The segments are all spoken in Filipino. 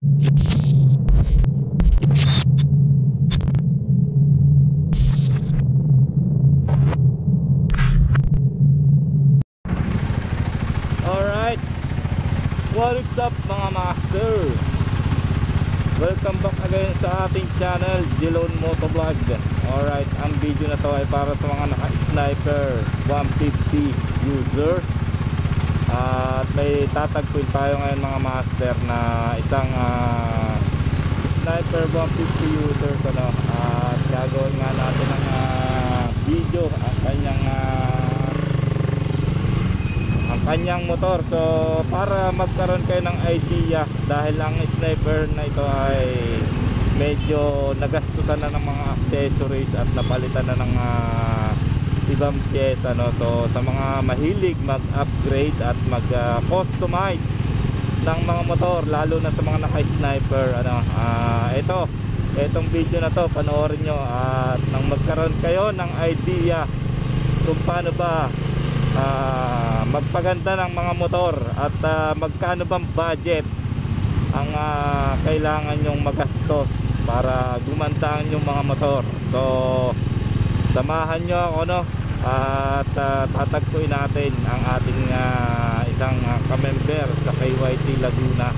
Alright. What's up mga master? Welcome back again sa ating channel Dilon Motovlog. Alright, ang video na to ay para sa mga naka-sniper 150 users At may tatagpuin tayo ngayon mga master na isang ah, sniper 150 users ano, At gagawin nga natin ng ah, video ang kanyang ah, ang kanyang motor. So para magkaroon kayo ng idea dahil ang sniper na ito ay medyo nagastusan na ng mga accessories at napalitan na ng ah, ibang pyesa no? so sa mga mahilig mag upgrade at mag ah, customize ng mga motor lalo na sa mga naka sniper ano ah, ito itong video na to panoorin nyo at nang magkaroon kayo ng idea kung paano ba ah, magpaganda ng mga motor at ah, magkano bang budget ang ah, kailangan nyong magastos para gumanda ang inyong mga motor so samahan nyo ako no at ah, tatagpuin natin ang ating ah, isang uh, kamember sa KYT Laguna.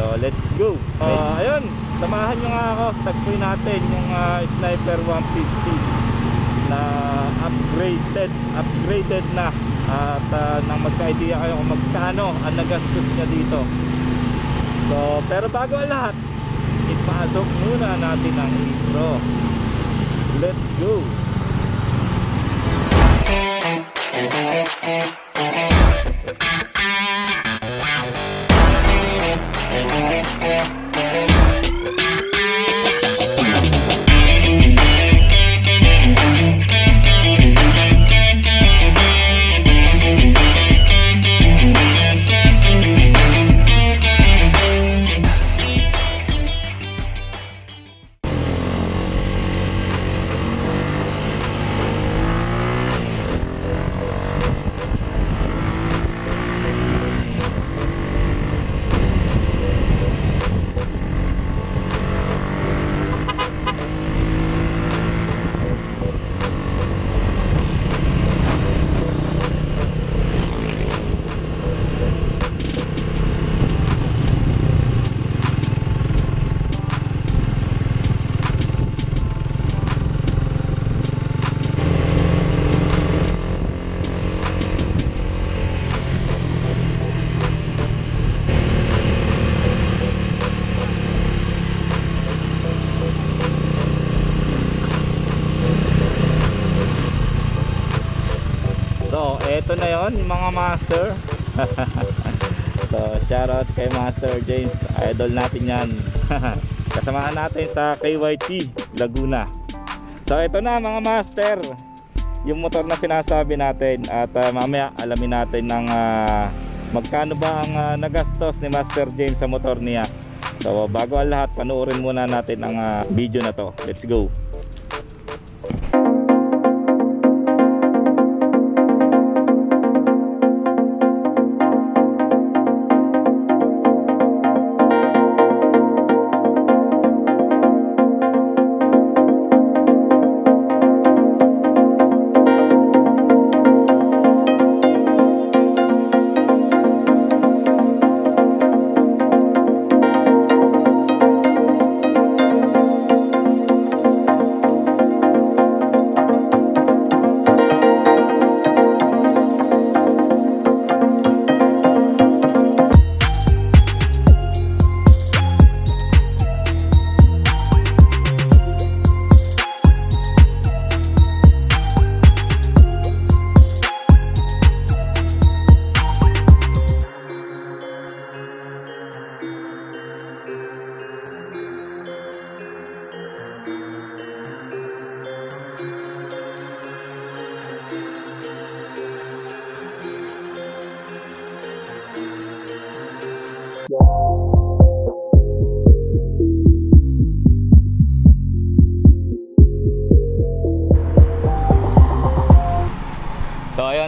So let's go. Ah, ayun samahan nyo nga ako. Tagpuin natin yung ah, Sniper 150 na upgraded upgraded na. At uh, nang magka-idea kayo kung magkano ang nagastos niya dito. So pero bago ang lahat ipasok muna natin ang intro. Let's go Thank you. Eto na yon mga master. so, shoutout kay Master James. Idol natin yan. Kasamahan natin sa KYT Laguna. So, eto na mga master. Yung motor na sinasabi natin at ah, mamaya alamin natin ng ah, magkano ba ang ah, nagastos ni Master James sa motor niya. So, bago ang lahat, panoorin muna natin ang ah, video na to. Let's go.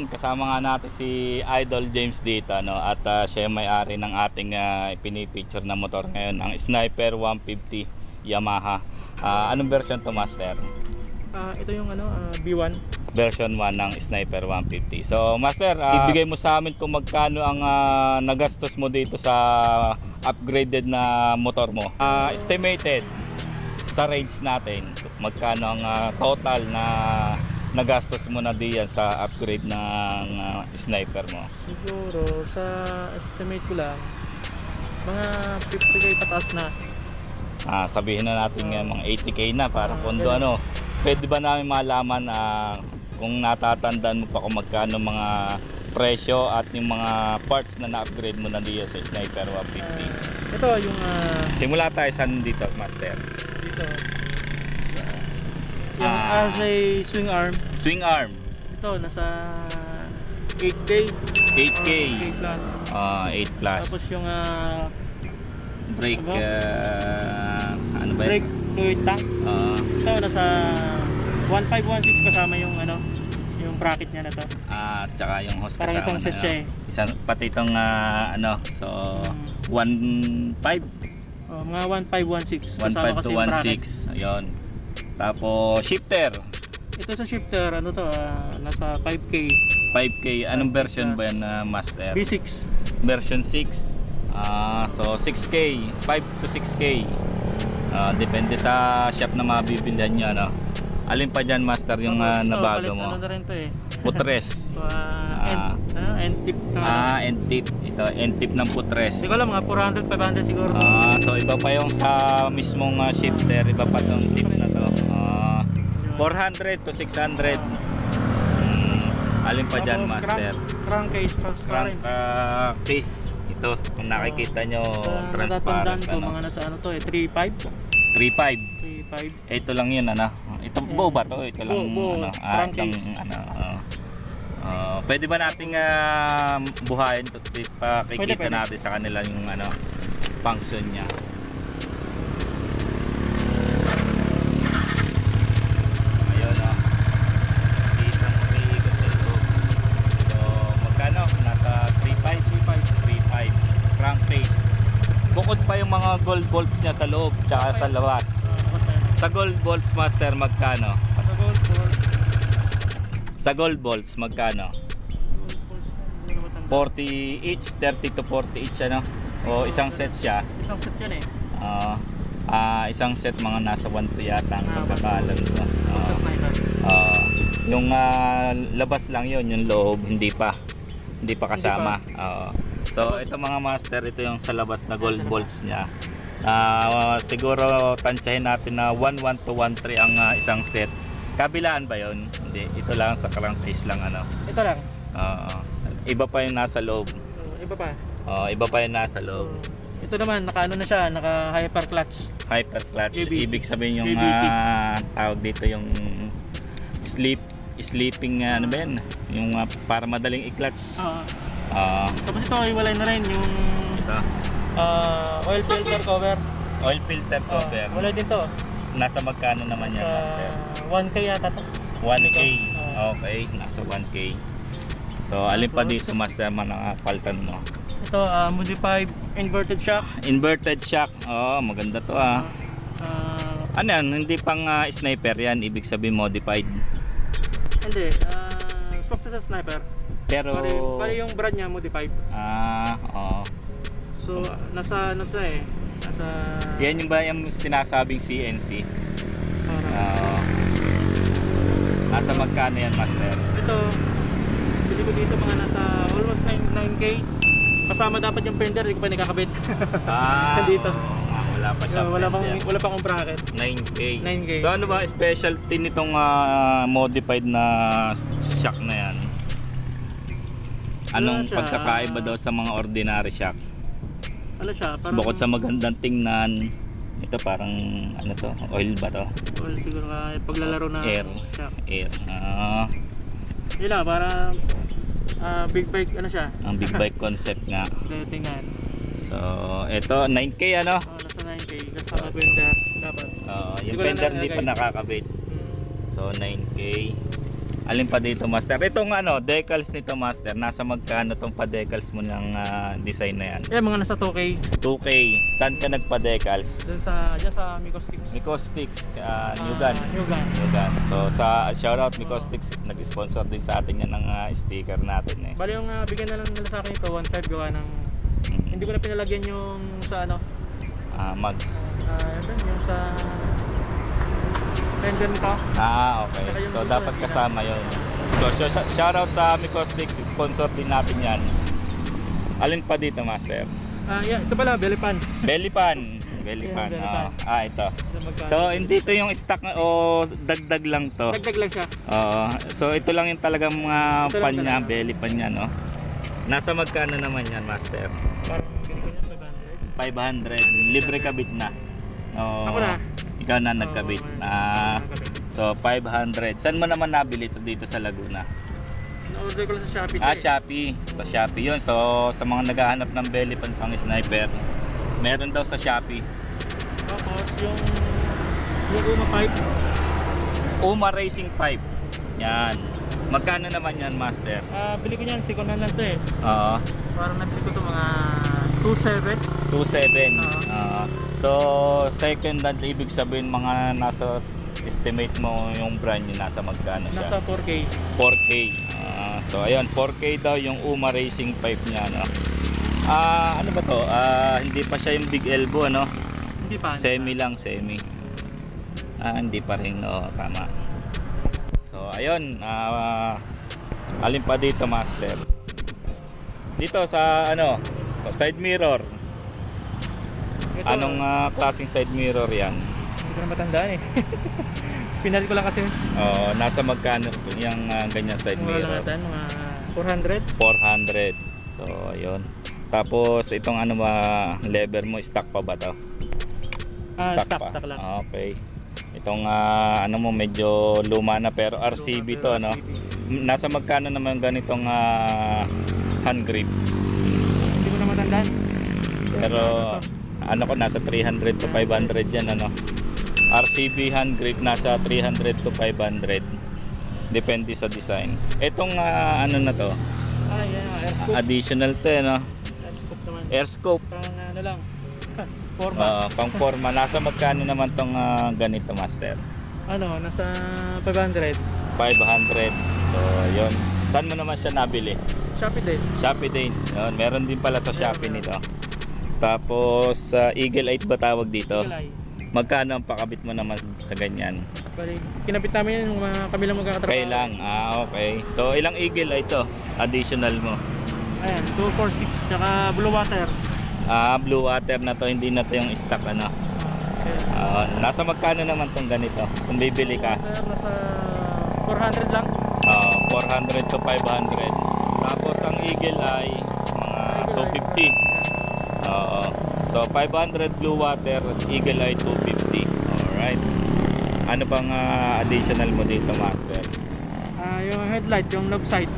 Kasama nga natin si Idol James dito ano at ah, siya yung may-ari ng ating uh, pinipicture na motor ngayon, ang Sniper 150 Yamaha. Ah, anong version to Master? Ah, ito yung ano, ah, B1. Version 1 ng Sniper 150. So Master, ah, ibigay mo sa amin kung magkano ang ah, nagastos mo dito sa upgraded na motor mo. Ah, estimated sa range natin, magkano ang ah, total na nagastos mo na diyan sa upgrade ng ah, sniper mo? Siguro sa estimate ko lang mga 50k pataas na. Ah, sabihin na natin nga mga 80k na para Ah, pondo okay. ano. Pwede ba namin malaman ah, kung natatandaan mo pa kung magkano mga presyo at yung mga parts na na-upgrade mo na diyan sa Sniper 150? Ah, ito yung ah, Simula tayo saan dito, Master? dito. Yung Ah. RJ swing arm, Swing arm, ito nasa 8k. 8K, or 8K plus. ah 8 plus. Tapos yung ah, brake, Ano? ah, ano ba? brake fluid tank, Ah, ito nasa 1516 kasama yung ano, yung bracket niya na to. ah, tsaka yung hose Parang isang set siya eh. Isang, pati itong ah, ano, so 1.5 Oh, mga 1516 kasama 1.5 kasi to yung bracket. 1.6 ayun tapos shifter. Ito sa shifter, ano to, ah, nasa 5k. 5k anong 5K version ba yan na master? B6. version 6 ah so 6k 5 to 6k Ah, depende sa shop na mabibilihan nyo ano. Alin pa dyan master yung ah, Ito, nabago palit- mo? Ano na rin to eh. putres. So, ah, end, Ah. end tip na. ah end tip. Ito end tip ng putres. Hindi ko alam, mga 400, 500 siguro. Ah, so iba pa yung sa mismong ah, shifter, iba pa tong tip na 400 to 600. Hmm, alin pa dyan, Tapos, master? Crank, crankcase, Crank transparent. ah, case. Ito, kung nakikita nyo, transparent. natatandaan ko, Ano. mga nasa ano to eh, 3.5. 3.5. 3.5. Ito lang yun, ano? Ito, buo ba to? Ito lang, Buo, buo. ano? Ah, itong, ano, ah. Ah, pwede ba nating ah, buhayin to pakikita natin sa kanila yung ano function niya ayun oh isang umiikot sa loob so magkano nasa 3.5 3.5 crankcase bukod pa yung mga gold bolts niya sa loob tsaka sa labas basta. sa gold bolts master magkano Sa gold ball. sa gold bolts magkano Gold balls, hindi ko matanda. 40 each, 30 to 40 each ano. O isang set siya. Isang set yan eh. Ah, ah, isang set mga nasa 1 to yata ang Ah, pagkakalam ko. Ah, Sa sniper. ah, yung ah, labas lang yun, yung loob hindi pa. Hindi pa kasama. Oo. so ito mga master, ito yung sa labas na gold bolts niya. Ah, siguro tansyahin natin na 1-1 to 1-3 ang ah, isang set. Kabilaan ba yun? Hindi. Ito lang sa crankcase lang ano. Ito lang. Oo. iba pa yung nasa loob. So, iba pa. Oo, iba pa yung nasa loob. So, ito naman, naka ano na siya, naka hyper clutch. hyper clutch BBT. ibig sabihin yung BBT. ah, tawag dito yung sleep sleeping ah, ano ba yan yung ah, para madaling i-clutch Ah, Ah, tapos ito, iwalay na rin yung ito ah, oil filter cover. oil filter Ah, cover wala din to. nasa magkano naman yan Sa master 1K yata to. 1k Ah. okay nasa 1k so alin pa dito master man ang paltan mo Ito, ah, modified inverted shock. inverted shock oh maganda to ah Ah, ano yan hindi pang ah, sniper yan ibig sabihin modified hindi, ah, swak sa sniper. pero Pare, pare yung brand niya modified. ah oo So, nasa ano siya eh. Nasa Yan yung ba yung sinasabing CNC? parang- Ah, nasa magkano yan, Master? Ito, bili ko dito mga nasa almost 9, 9K. Kasama dapat yung fender, hindi ko pa nakakabit. Ah, Dito. nga, wala pa siya. wala pang wala pang akong bracket. 9K. 9K. So ano ba specialty nitong ah, modified na shock na yan? Anong pagkakaiba daw sa mga ordinary shock? Ano siya, parang Bukod sa magandang tingnan, ito parang ano to, oil ba to? well, siguro ka paglalaro na Air. siya. Air. Ah, Yun lang, para ah, big bike ano siya. ang big bike concept nga. Tingnan. So, ito 9K ano? Oh, nasa 9K kasama fender dapat. Oo, yung ko lang fender hindi pa nakakabit. Hmm. So 9K. Alin pa dito, Master? Itong ano, decals nito, Master. Nasa magkano tong pa-decals mo ng ah, design na yan? Yan, mga nasa 2K. 2K. Saan ka nagpa-decals? Doon sa, dyan sa Microstics. Mycostics, uh, Ah, Yugan. Yugan. Yugan. So sa shoutout Mycostics, nag-sponsor din sa atin yan ng ah, sticker natin eh. Bali yung uh, bigyan na lang nila sa akin ito, 1.5 gawa ng... Mm. Hindi ko na pinalagyan yung sa ano, Ah, mags. ah, yun, yung sa... Fender nito. Ah, okay. So dapat kasama yon. So sh- shoutout sa Mycostics, sponsor din natin yan. Alin pa dito, Master? Ah, yeah, ito pala, belly pan. Belly pan. Belly pan. belly ah. ah, ito. So hindi ito yung stock o dagdag lang to. Dagdag lang siya. Oo. So ito lang yung talagang mga Ito pan niya, belly pan niya, no? Nasa magkano naman yan, Master? Parang ganito niya, 500. 500. Libre kabit na. Oo. Ako na. Ikaw na nagkabit. Ah, so 500. Saan mo naman nabili ito dito sa Laguna? Na-order ko lang sa Shopee. Ah, eh. Shopee. Sa Shopee 'yun. So sa mga naghahanap ng belly pan pang sniper, meron daw sa Shopee. Tapos yung yung Uma pipe, Uma Racing Pipe. Yan. Magkano naman yan, Master? ah bili ko niyan, second hand lang to eh. Oo. Parang nabili ko to mga 2.7. 2.7. Oo. Ah, so, second hand, ibig sabihin mga nasa estimate mo yung brand nyo nasa magkano siya? Nasa 4K. 4K. Ah, so, ayun, 4K daw yung Uma Racing Pipe niya, no? Ah, ano ba to? Ah, hindi pa siya yung big elbow, ano? Hindi pa. Semi lang, semi. Ah, hindi pa rin, no, tama. So, ayun, ah, alin pa dito, master? Dito sa, ano, sa side mirror. Ito, Anong ah, klaseng side mirror yan? Hindi ko na matandaan eh. Pinal ko lang kasi. Oh, nasa magkano yung ah, ganyan side Mura lang mirror? mga 400. 400. So, ayun. Tapos, itong ano ba, lever mo, stock pa ba to? Ah, stock, stock lang. Ah, Okay. Itong ah, ano mo medyo luma na pero RCB to no. RCB. Nasa magkano naman ganitong ah, hand grip? Hindi ko na matandaan. Pero ano ko nasa 300 to 500 yan ano. RCB hand grip nasa 300 to 500. Depende sa design. Itong ah, ano na to, Ah, scoop. additional to eh, no. Air scoop naman. Air scope. Parang ano lang. Forma. Oo, pang forma. Nasa magkano naman tong ah, ganito master? ano, nasa 500. 500. So, yun. Saan mo naman siya nabili? Shopee din. Shopee din. Yun, meron din pala sa Shopee nito. Tapos, sa Eagle 8 ba tawag dito? Magkano ang pakabit mo naman sa ganyan? Bali, kinapit namin yun yung mga kami lang magkakatrabaho. Okay lang. Ah, okay. So, ilang Eagle ay ito? Additional mo. Ayan, 246. Tsaka blue water. Ah, blue water na to. Hindi na to yung stock ano. Okay. Ah, nasa magkano naman tong ganito? Kung bibili ka? Water, nasa 400 lang. Ah, 400 to 500. Tapos, ang Eagle ay mga 250. Oo. So 500 blue water, Eagle Eye 250. Alright. Ano pang ah, additional mo dito, Master? Ah, yung headlight, yung knob side.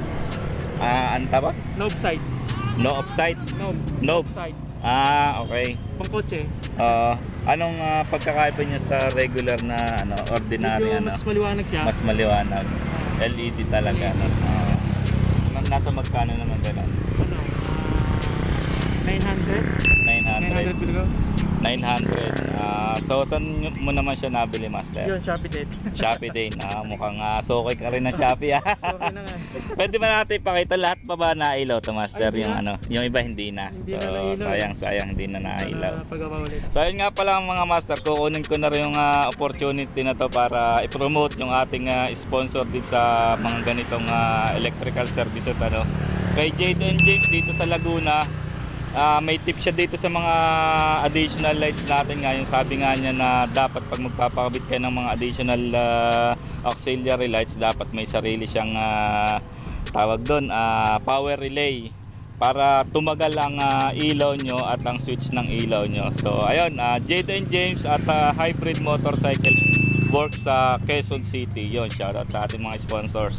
Ah, ano tawag? Knob side. No offside? Knob. Nope. Side. Ah, okay. Pang kotse. Ah, anong ah, pagkakaiba niya sa regular na ano, ordinary Medyo ano? mas maliwanag siya. Mas maliwanag. LED talaga no. Na- nasa magkano naman ganun? ano, ah, 900. 900 900. bill ko. 900. Ah, so saan mo naman siya nabili, Master? Yun, Shopee din. Shopee din. Ah, mukhang uh, sukay ka rin ng Shopee ah. Sorry na nga. Pwede ba natin ipakita lahat pa ba na ilaw to master Ay, hindi yung na. ano, yung iba hindi na. Hindi so na nailaw. sayang sayang hindi na nailaw. Para pagawa ulit. So ayun nga pala mga master, kukunin ko na rin yung ah, opportunity na to para i-promote yung ating ah, sponsor din sa mga ganitong ah, electrical services ano. Kay Jade and James dito sa Laguna, ah, may tip siya dito sa mga additional lights natin nga yung sabi nga niya na dapat pag magpapakabit ka ng mga additional ah, auxiliary lights dapat may sarili siyang ah, tawag doon ah, power relay para tumagal ang ah, ilaw nyo at ang switch ng ilaw nyo. So ayun, uh, Jade and James at ah, Hybrid Motorcycle works sa Quezon City. Yon, shoutout sa ating mga sponsors.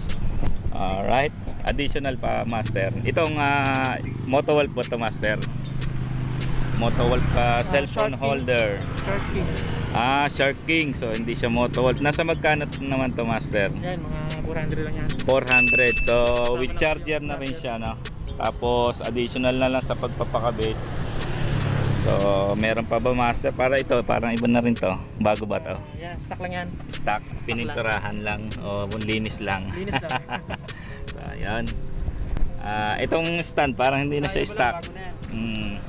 Alright, additional pa master. Itong uh, Motowolf ba to master? Motowolf uh, cellphone Sharky. holder. Shark King. Ah, Shark King. So hindi siya Motovol. Nasa magkano naman to, Master? Yan, mga 400 lang yan. 400. So Kasama with na charger yung na rin siya, no? Tapos additional na lang sa pagpapakabit. So meron pa ba, Master? Para ito, parang iba na rin to. Bago ba to? Yan, stock lang yan. Stock, pininturahan lang o linis lang. Linis lang. so ayan. Ah, itong stand parang hindi na siya stock. na. Hmm.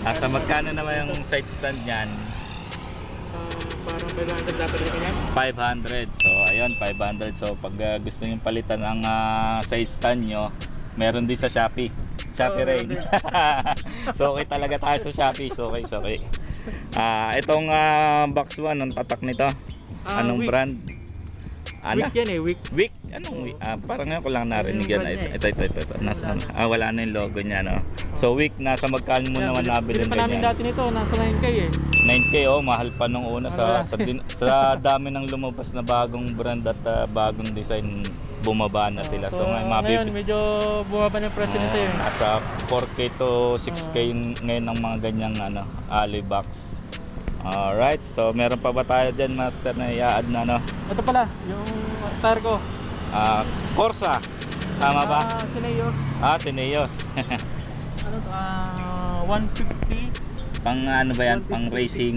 Nasa magkano naman yung side stand niyan? Ah, parang 500 dapat rin yan. 500. So ayun, 500. So pag uh, gusto niyo palitan ang ah, side stand nyo, meron din sa Shopee. Shopee Rain. so okay talaga tayo sa Shopee. So okay, so okay. Ah, itong ah, box 1 ang tatak nito. Ah, Anong Wick. brand? Ano? Week yan eh, week. Wick? Anong Wick? Ah, parang ngayon ko lang narinig yan. Ito, ito, ito, ito, ito. Nasa, ah, wala na yung logo niya, no? So, Wick, nasa magkano mo naman bili- nabili bili ng pa namin ganyan? dati nito, nasa 9k eh. 9K, oh, mahal pa nung una sa, sa, din, sa dami ng lumabas na bagong brand at ah, bagong design, bumaba na sila. So, ngayon, ngayon, mabibili. medyo bumaba na yung presyo nito eh. nasa 4K to 6K ngayon ng mga ganyang ano, alley box. Alright, so meron pa ba tayo dyan, Master, na i-add na, no? Ito pala, yung tire ko. Ah, Corsa, tama ba? Ah, Sineos. Ah, Sineos. Ano to? Ah, 150. Pang ano ba yan? Pang 150, racing.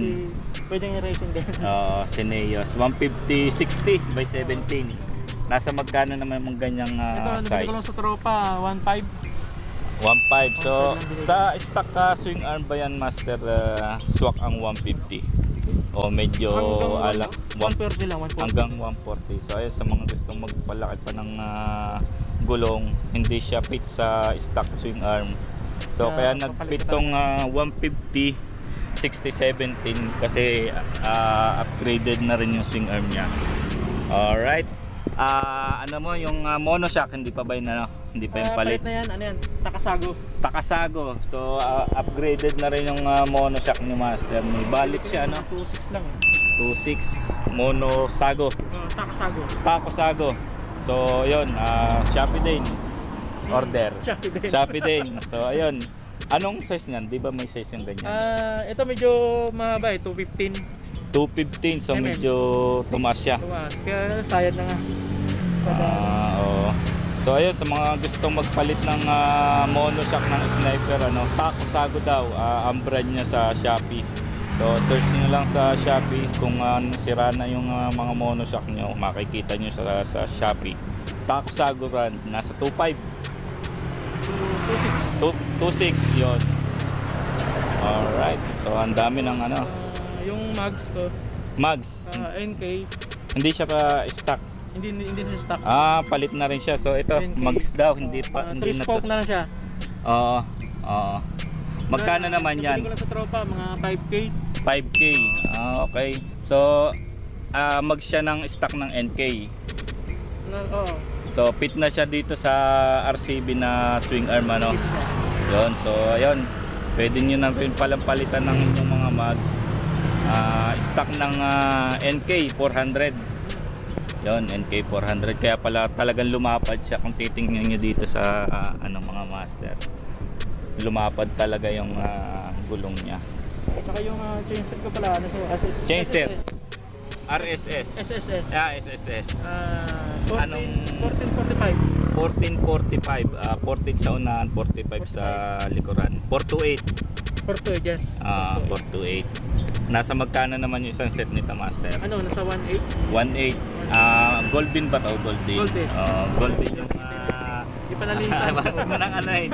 60. Pwede yung racing din. Oo, Sineos. 150, 60 by 17. Nasa magkano naman yung ganyang Ito, ah, nabili size? ko lang sa tropa, 1.5. 1.5. So, 1.5 lang binili. sa stock ka swing arm ba yan, Master? ah, swak ang 150. O medyo alak. Hanggang 140 lang, 140. hanggang 140. So ayun sa mga gustong magpalaki pa ng ah, gulong, hindi siya fit sa stock swing arm. So kaya nagfit tong ah, 150 6017 kasi ah, upgraded na rin yung swing arm niya. Alright. Ah, ano mo yung ah, monoshock hindi pa ba yun ano? Hindi pa yung Ah, palit. na yan, ano yan, Takasago. Takasago. So ah, upgraded na rin yung ah, monoshock ni Master. May balik siya ano? 2.6 lang. 26 monosago. Oh, Takasago. Takosago. So, yun, ah Shopee din. Order. Shopee din. Shopee din. So, ayun. Anong size niyan? Di ba may size yung ganyan? Ah, ito medyo mahaba eh, 215. 215. So, mm. medyo tumaas siya. Tumaas. Kaya sayad na nga. Ah, oo. So, ayun, sa mga gustong magpalit ng ah, monoshock ng sniper, ano, Takosago daw. ah, ang brand niya sa Shopee. So, search nyo lang sa Shopee kung ano, sira na yung ah, mga monoshock nyo. Makikita nyo sa, sa Shopee. Takosago brand. Nasa 2.5. 2.6. 2.6 yun. Alright. So, ang dami ng ano, yung mags ko, mags. ah, NK, Hindi siya pa stock. hindi hindi na stock. Ah, palit na rin siya. So, ito, 10K. mags daw. Hindi pa, Ah, hindi na spoke na lang siya. Oo. Oo. Magkano Na- naman yan? ko lang sa tropa, mga 5k. 5K. Ah, okay. So, ah, mag siya ng stock ng NK. Na, oh, So, fit na siya dito sa RCB na swing arm ano. Yun. So, ayun. Pwede nyo na rin palang palitan ng inyong mga mags. Ah, stock ng ah, NK 400. Yon, NK 400. Kaya pala talagang lumapad siya kung titingnan nyo dito sa ah, ano mga master. Lumapad talaga yung ah, gulong niya. Saka yung uh, chainset ko pala, ano so, SS, Chainset. SSS. RSS. SSS. Ah, SSS. Ah, 14, Anong- 1445. 1445. Ah, 14 sa unahan, 45 sa likuran. 428. 42, yes. Ah, 42. 428. Nasa magkano naman yung isang set nito, Master? Ano, nasa 18. 18. Ah, golden ba to? Golden. Golden. Oh, golden yung ah, Di pa nalinisan. Huwag mo nang ano eh.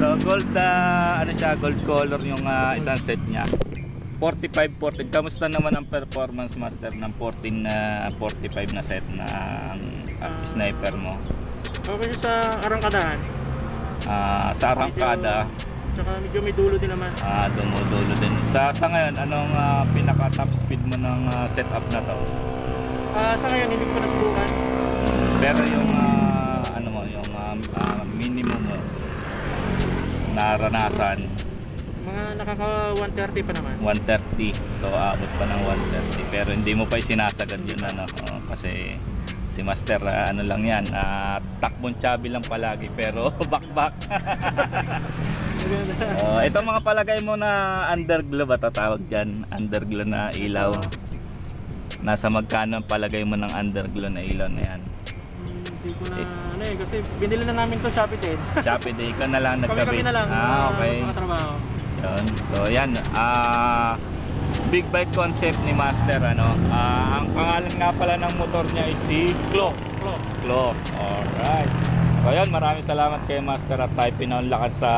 So gold ah, ano siya, gold color yung ah, isang set niya. 45 14. Kamusta naman ang performance master ng 14 na 45 na set na Ah. sniper mo? Okay sa arangkadahan. Ah, sa arangkada, Tsaka medyo may dulo din naman. ah, dumudulo din. Sa sa ngayon, anong ah, pinaka top speed mo ng ah, setup na to? Ah, sa ngayon, hindi ko pa nasubukan. Pero yung ah, ano mo, yung ah, ah, minimum mo naranasan Mga nakaka 130 pa naman. 130. So aabot pa ng 130 pero hindi mo pa sinasagad yun ano Oo, kasi si Master ah, ano lang yan ah, takbong chubby lang palagi pero bakbak Oh, ito mga palagay mo na underglow ba tatawag dyan? Underglow na ilaw. Nasa magkano ang palagay mo ng underglow na ilaw na yan? Hindi ko na ano eh kasi binili na namin to Shopee din. Shopee Day ka na lang Kami nagkabit. kami na lang Ah, okay. mga trabaho. Yun. So yan, ah big bike concept ni Master ano. Ah, ang pangalan nga pala ng motor niya is si Clo. Pro. Clo. Alright. So yan, maraming salamat kay Master at tayo pinaunlakan sa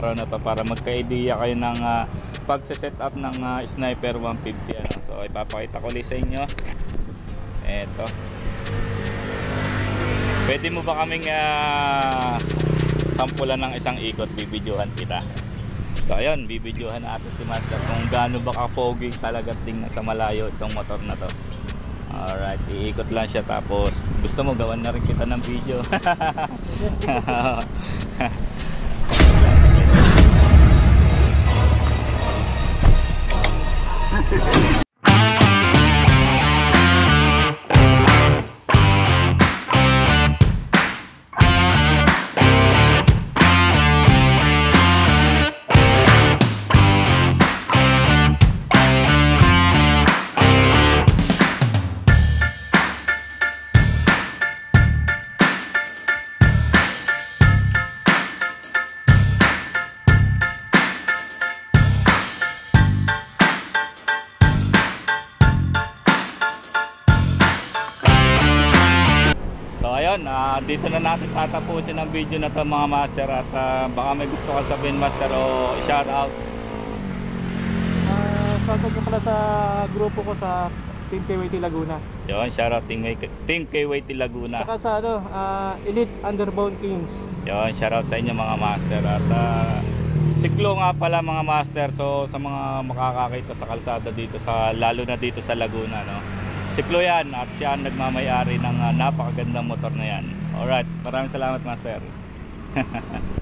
araw na to para magka-idea kayo ng uh, pagse-set up ng ah, Sniper 150 ano. So ipapakita ko ulit sa inyo. Eto. Pwede mo ba kaming ah, sampulan ng isang ikot, bibidyohan kita. So ayun, bibidyohan natin si Master kung gaano ba kapogi talaga tingnan sa malayo itong motor na to. Alright, iikot lang siya tapos gusto mo gawan na rin kita ng video. So na natin tatapusin ang video na to mga master at ah, baka may gusto ka sabihin master o shout out. Ah, shoutout ko pala sa grupo ko sa Team KWT Laguna. Yun, shout out Team, Team KYT Laguna. Saka sa ano, ah, Elite Underbound Kings. Yun, shout out sa inyo mga master at uh, Siklo nga pala mga master so sa mga makakakita sa kalsada dito sa lalo na dito sa Laguna no. Siklo yan at siya ang nagmamayari ng ah, napakagandang motor na yan. Alright, maraming salamat master.